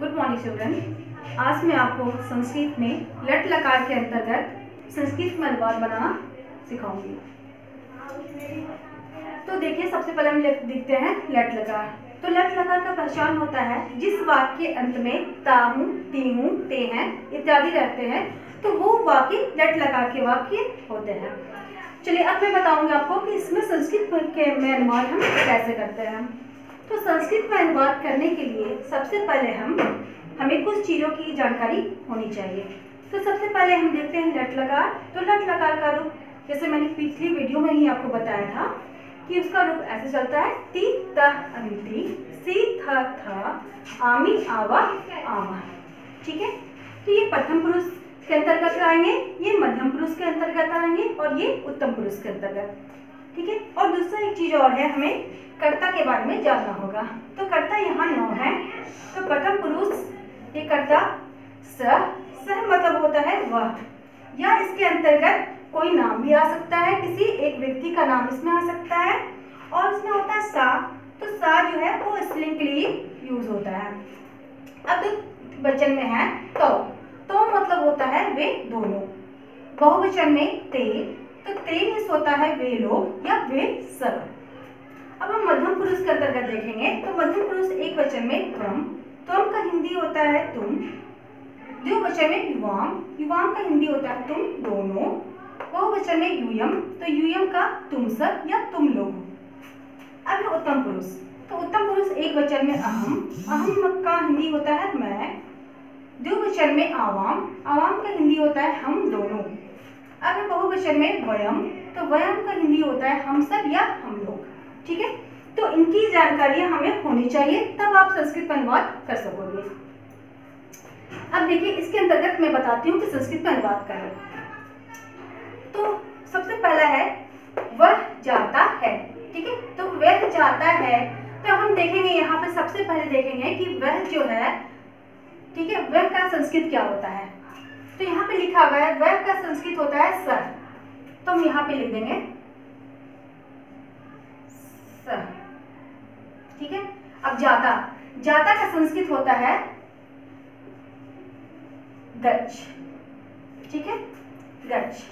Good morning children आज मैं आपको संस्कृत में लट लकार के अंतर्गत संस्कृत में अनुवाद बनाना सिखाऊँगी। तो देखिए, सबसे पहले हम देखते हैं लट लकार। तो लट लकार का पहचान होता है जिस वाक्य के अंत में ताहू, तीहू, ते हैं, इत्यादि रहते हैं। तो वो वाक्य लट लकार के वाक्य होते हैं। चलिए, अब मैं बताऊँगी आपको कि इसमें संस्कृत के में अनुवाद हम कैसे करते हैं। तो संस्कृत में अनुवाद करने के लिए सबसे पहले हम, हमें कुछ चीज़ों की जानकारी होनी चाहिए। तो सबसे पहले हम देखते हैं लट लकार तो लट लकार का रूप, जैसे मैंने पिछली वीडियो में ही आपको बताया था, कि उसका रूप ऐसे चलता है, ती तह सी, थ थ, आमी, आवा आवा। ठीक है? तो ये प्रथम पुरुष के अंतर्गत आएँगे, ये मध्यम पुरुष के अंतर्गत आएँगे, और ये उत्तम पुरुष के अंतर्गत। ठीक है? और दूसरा एक चीज़ और है, हमें कर्ता के बारे में जानना होगा। तो कर्ता यहाँ नौ है। तो प्रथम पुरुष, ये कर्ता स सह मतलब होता है वह। या इसके अंतर्गत कोई नाम भी आ सकता है, किसी एक व्यक्ति का नाम इसमें आ सकता है। और इसमें होता है सा। तो सा जो है, वो स्त्रीलिंग के लिए यूज़ होता है। अब वचन में है तो। तो मतलब होता है वे दोनों। बहुवचन में ते तो ते मीन्स होता है वे लोग या वे सब। अब हम मध्यम पुरुष के अंतर्गत देखेंगे। तो मध्यम पुरुष एक वचन में त्वम त्वम का हिंदी होता है तुम द्विवचन में युवाम युवाम का हिंदी होता है तुम दोनों बहुवचन में यूयम तो यूयम का तुम सब या तुम लोग। अब उत्तम पुरुष। तो उत्तम पुरुष एक वचन में अहम अहम का हिंदी होता है मैं द्विवचन में आवाम आवाम का हिंदी होता है हम दोनों। है बहुवचन में वयम तो वयम का हिंदी होता है हम सब या हम लोग, ठीक है? तो इनकी जानकारी हमें होनी चाहिए, तब आप संस्कृत में अनुवाद कर सकोगे। अब देखिए, इसके अंतर्गत मैं बताती हूँ कि संस्कृत में अनुवाद करें। तो सबसे पहला है, वह जाता है, ठीक है? तो वह जाता है तो हम देखेंगे, यहाँ पे सबसे पहले देखेंगे कि वह जो है, ठीक है, वह का संस्कृत क्या होता है? तो यहाँ पे लिखा हुआ है, वह का संस्कृत होता है सर। तो हम यहाँ पे लिख देंगे, सर। ठीक है? अब जाता जाता का संस्कृत होता है गच ठीक है? गच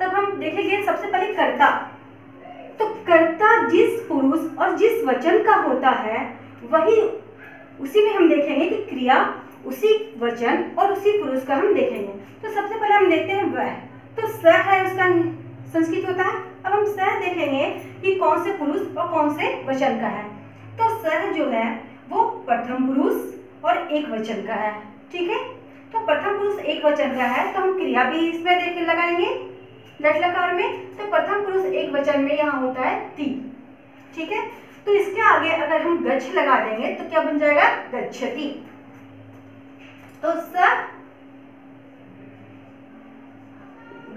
तब हम देखेंगे, सबसे पहले कर्ता। तो कर्ता जिस पुरुष और जिस वचन का होता है, वही उसी में हम देखेंगे कि क्रिया उसी वचन और उसी पुरुष का हम देखेंगे। तो सबसे पहले हम देखते हैं वह। तो स है उसका संस्कृत होता है। अब हम स देखेंगे कि कौन से पुरुष और कौन से वचन का है। तो स जो है, वो प्रथम पुरुष और एक वचन का है। ठीक है? तो प्रथम पुरुष एक वचन का है तो हम क्रिया भी इसमें देख लगाएँगे। लट लकार में तो प्रथम पुरुष एक वचन में यहाँ होता है ती। ठीक है? तो इसके आगे अगर हम गच्छ लगा देंगे तो क्या बन जाएगा? गच्छति। तो स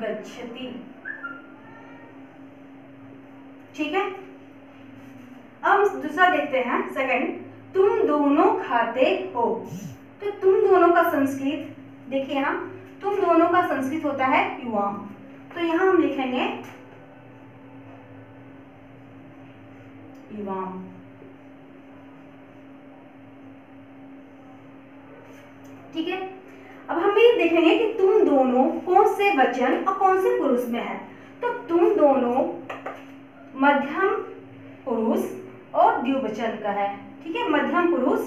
गच्छति। ठीक है? अब दूसरा देखते हैं सेकंड तुम दोनों खाते हो। तो तुम दोनों का संस्कृत, देखिए यहाँ तुम दोनों का संस्कृत होता है युवा तो यहाँ हम लिखेंगे युवाम ठीक है? अब हम ये देखेंगे कि तुम दोनों कौन से वचन और कौन से पुरुष में है। तो तुम दोनों मध्यम पुरुष और द्विवचन का है, ठीक है? मध्यम पुरुष,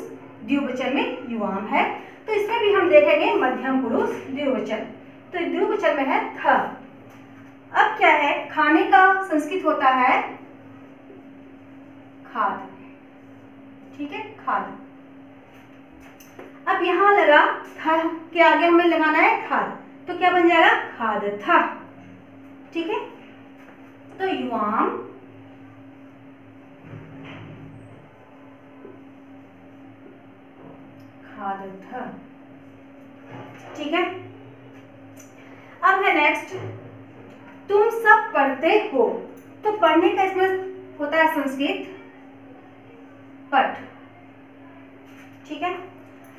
द्विवचन में युवाम है। तो इसमें भी हम देखेंगे मध्यम पुरुष, द्विवचन। तो द्विवचन में है थ। अब क्या है? खाने का संस्कृत होता है खाद। ठीक है? खाद। अब यहाँ लगा था के आगे हमें लगाना है खाद। तो क्या बन जाएगा? खाद था। ठीक है? तो युवाम, खाद था। ठीक है? अब है नेक्स्ट तुम सब पढ़ते हो। तो पढ़ने का इसमें होता है संस्कृत पठ ठीक है?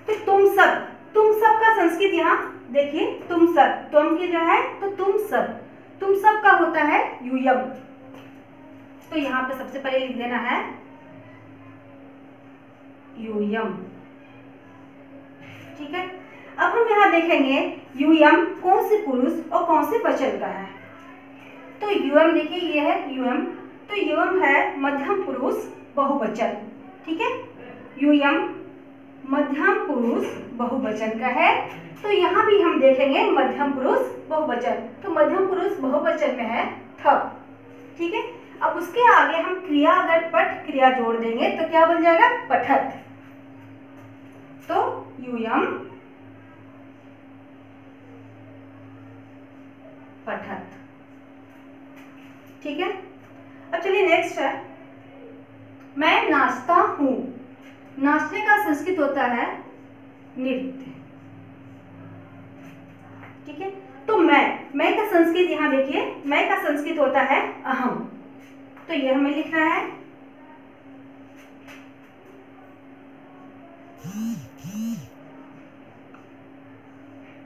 तो तुम सब तुम सब का संस्कृत यहाँ, देखिए, तुम सब, तुम की जो है तो तुम सब तुम सब का होता है यूयम। तो यहाँ पे सबसे पहले लिख देना है यूयम। ठीक है? अब हम यहाँ देखेंगे यूयम कौन से पुरुष और कौन से वचन का है। तो यूएम देखिए, ये है यूएम तो यूएम है मध्यम पुरुष बहुवचन। ठीक है? यूएम मध्यम पुरुष बहुवचन का है। तो यहाँ भी हम देखेंगे मध्यम पुरुष बहुवचन। तो मध्यम पुरुष बहुवचन में है थ। ठीक है? अब उसके आगे हम क्रिया अगर पठ क्रिया जोड़ देंगे तो क्या बन जाएगा? पठत। तो यूयम पठत। ठीक है? अब चलिए नेक्स्ट है। मैं नाचता हूँ। नाचने का संस्कृत होता है नृत्य। ठीक है? तो मैं मैं का संस्कृत यहाँ देखिए, मैं का संस्कृत होता है अहम। तो यह हमें लिखना है।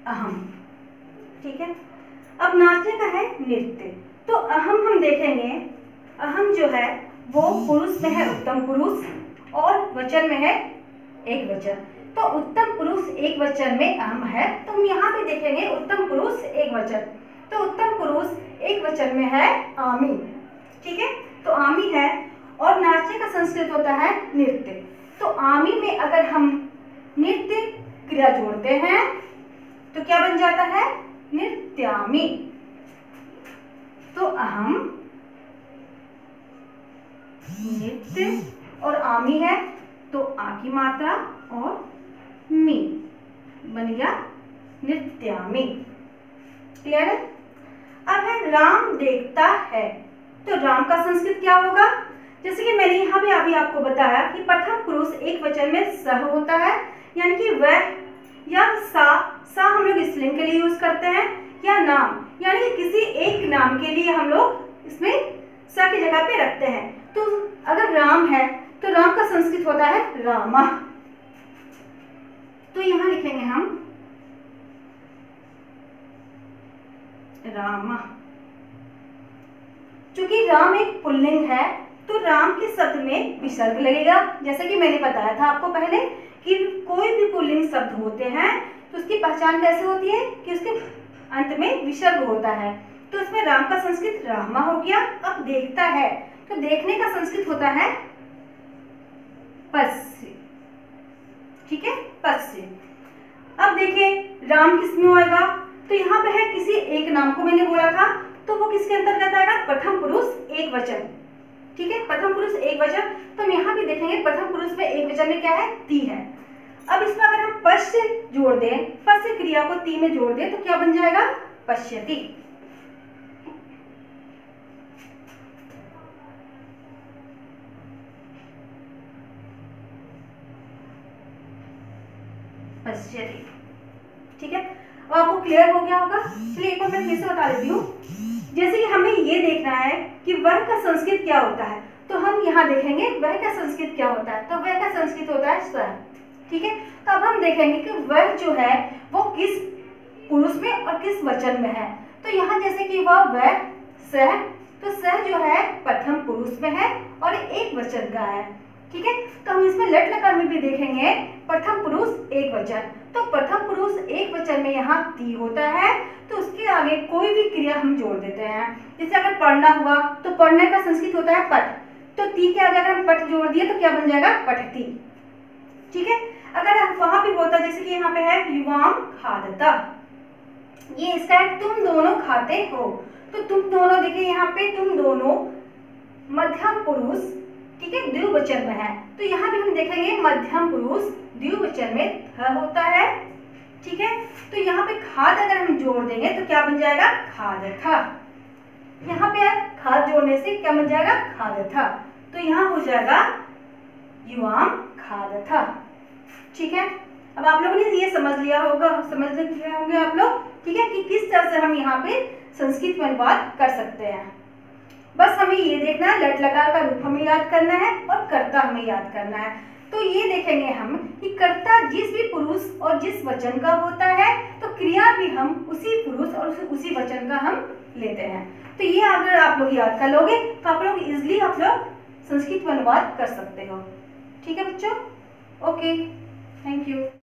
अहम। ठीक है? अब नाचने का है नृत्य। तो अहम हम देखेंगे। अहम जो है, वो पुरुष में है, उत्तम पुरुष। और वचन में है एक वचन। तो उत्तम पुरुष एक वचन में अहम है। तो हम यहाँ पे देखेंगे उत्तम पुरुष एक वचन। तो उत्तम पुरुष एक वचन में है आमी। ठीक है? तो आमी है और नाचने का संस्कृत होता है नृत्य। तो आमी में अगर हम नृत्य क्रिया जोड़ते हैं तो क्या बन जाता है? नृत्यामी। तो अहम नृत्य और आमी है तो आ की मात्रा और मी। बन गया नृत्यामी। क्लियर है? अब है, राम देखता है। तो राम का संस्कृत क्या होगा? जैसे कि मैंने यहाँ भी अभी आपको बताया कि प्रथम पुरुष एक वचन में सह होता है, यानी कि वह या सा सा हम लोग स्त्रीलिंग के लिए यूज़ करते हैं, या नाम। यानी किसी एक नाम के लिए हम लोग इसमें सा की जगह पे रखते हैं। तो अगर राम है होता है रामा। तो यहाँ लिखेंगे हम रामा। चूँकि राम एक पुल्लिंग है तो राम के शब्द में विसर्ग लगेगा। जैसा कि मैंने बताया था आपको पहले कि कोई भी पुल्लिंग शब्द होते हैं तो उसकी पहचान कैसे होती है? कि उसके अंत में विसर्ग होता है। तो इसमें राम का संस्कृत रामा हो गया। अब देखता है। तो देखने का संस्कृत होता है ठीक है? पश्य अब देखिए, राम किसमें होएगा? तो यहाँ पे है किसी एक नाम को मैंने बोला था तो वो किसके अंतर्गत आएगा? प्रथम पुरुष एक वचन। ठीक है? प्रथम पुरुष एक वचन। तो हम यहाँ भी देखेंगे, प्रथम पुरुष में एक वचन में क्या है? ती है। अब इसमें अगर हम पश्य जोड़ दें, पश्य क्रिया को ती में जोड़ दें तो क्या बन जाएगा? पश्यति। पश्यति ठीक है? अब आपको क्लियर हो गया होगा? चलिए, एक बार मैं फिर से बता देती हूँ। जैसे कि हमें ये देखना है कि वह का संस्कृत क्या होता है तो हम यहाँ देखेंगे वह का संस्कृत क्या होता है। तो वह का संस्कृत होता है स्वर। ठीक है? तो अब हम देखेंगे कि वह जो है, वो किस पुरुष में और किस वचन में है। तो यहाँ जैसे कि वह वह, सह तो सह जो है, प्रथम पुरुष में है और एक वचन का है। ठीक है? तो हम इसमें लट लकार में भी देखेंगे। प्रथम पुरुष एक वचन। तो प्रथम पुरुष एक वचन में यहाँ ती होता है। तो उसके आगे कोई भी क्रिया हम जोड़ देते हैं। जैसे अगर पढ़ना हुआ तो पढ़ने का संस्कृत होता है पठ। तो ती के आगे अगर हम पठ जोड़ दिए तो क्या बन जाएगा? पठती ठीक है? अगर वहाँ भी होता, जैसे कि यहाँ पे है, युवाम खादता। ये इसका है, तुम दोनों खाते हो। तो तुम दोनों, देखिए यहाँ पे तुम दोनों मध्यम पुरुष ठीक है, द्विवचन में है। तो यहाँ भी हम देखेंगे मध्यम पुरुष द्विवचन में थ होता है, ठीक है? तो यहाँ पे खाद अगर हम जोड़ देंगे तो क्या बन जाएगा? खाद था यहाँ पे खाद जोड़ने से क्या बन जाएगा? खाद था तो यहाँ हो जाएगा युवाम खाद था ठीक है? अब आप लोगों ने ये समझ लिया होगा, समझ लिया होंगे आप लोग, ठीक है? कि किस तरह से हम यहाँ पे संस्कृत में अनुवाद कर सकते हैं। बस हमें ये देखना है, लट लगा का रूप हमें याद करना है और कर्ता हमें याद करना है। तो ये देखेंगे हम कि कर्ता जिस भी पुरुष और जिस वचन का होता है तो क्रिया भी हम उसी पुरुष और उसी वचन का हम लेते हैं। तो ये अगर आप लोग याद कर लोगे तो आप लोग इजिली आप लोग संस्कृत अनुवाद कर सकते हो। ठीक है बच्चों? Okay thank you